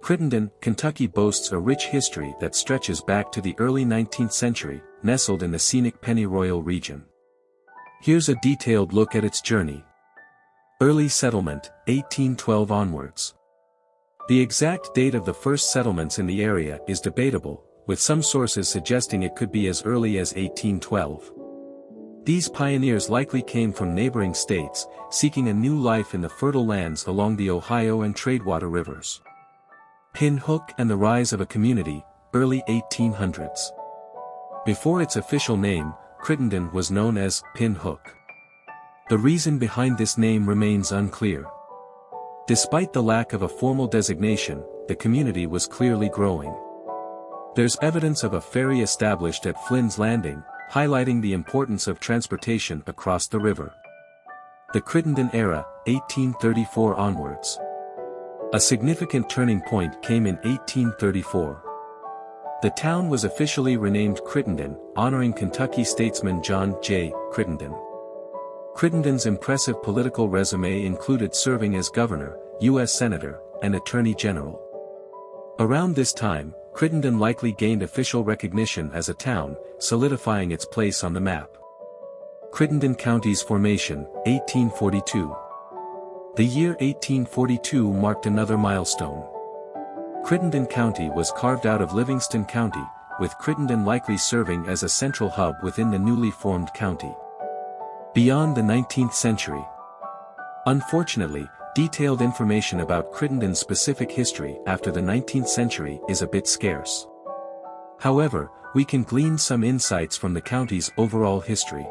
Crittenden, Kentucky boasts a rich history that stretches back to the early 19th century, nestled in the scenic Pennyroyal region. Here's a detailed look at its journey. Early settlement, 1812 onwards. The exact date of the first settlements in the area is debatable, with some sources suggesting it could be as early as 1812. These pioneers likely came from neighboring states, seeking a new life in the fertile lands along the Ohio and Tradewater rivers. Pin Hook and the Rise of a Community, early 1800s. Before its official name, Crittenden was known as Pinhook. The reason behind this name remains unclear. Despite the lack of a formal designation, the community was clearly growing. There's evidence of a ferry established at Flynn's Landing, highlighting the importance of transportation across the river. The Crittenden era, 1834 onwards. A significant turning point came in 1834. The town was officially renamed Crittenden, honoring Kentucky statesman John J. Crittenden. Crittenden's impressive political resume included serving as governor, U.S. Senator, and Attorney General. Around this time, Crittenden likely gained official recognition as a town, solidifying its place on the map. Crittenden County's formation, 1842. The year 1842 marked another milestone. Crittenden County was carved out of Livingston County, with Crittenden likely serving as a central hub within the newly formed county. Beyond the 19th century. Unfortunately, detailed information about Crittenden's specific history after the 19th century is a bit scarce. However, we can glean some insights from the county's overall history.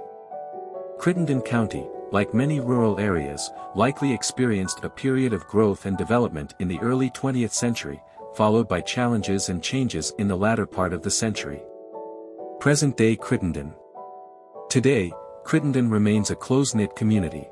Crittenden County, like many rural areas, likely experienced a period of growth and development in the early 20th century, followed by challenges and changes in the latter part of the century. Present-day Crittenden Today, Crittenden remains a close-knit community.